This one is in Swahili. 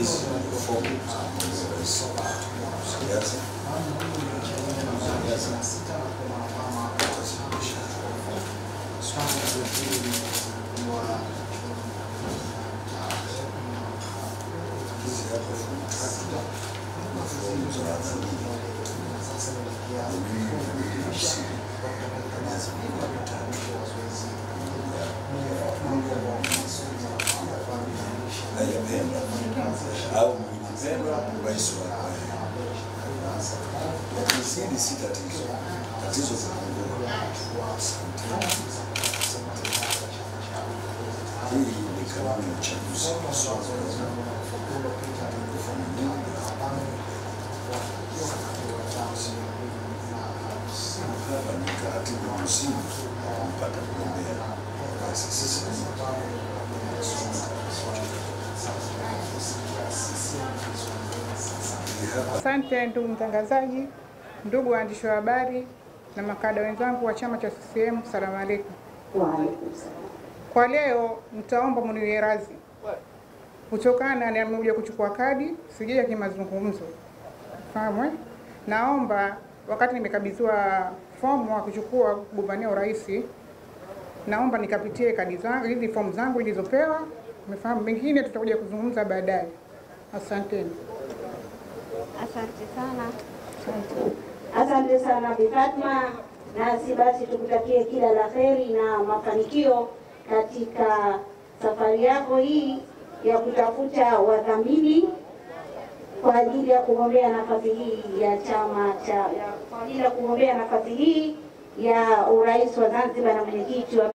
Isso foi beleza? Beleza? Au mlipenda rais wa lakini si tatizo, tatizo. Hii ni kanuni ya uchaguzi taratibu mzima kumpata sisi Asante ndugu mtangazaji, ndugu waandishi wa habari na makada wenzangu wa chama cha CCM, salamu aleikum. Kwa leo mtaomba mniwie radhi kutokana na nimekuja kuchukua kadi, sijaja kimazungumzo, fahamu eh? Naomba wakati nimekabidhiwa fomu wa kuchukua kugombania urais, naomba nikapitie kadi zangu hizi fomu zangu nilizopewa, umefahamu. Mengine tutakuja kuzungumza baadaye. Asanteni. Asante sana. Asante sana Bi Fatma, nasi basi tukutakie kila la heri na mafanikio katika safari yako hii ya kutafuta wadhamini kwa ajili ya kugombea nafasi hii ya chama cha kwa ajili ya kugombea nafasi hii ya urais wa Zanzibar na mwenyekiti wa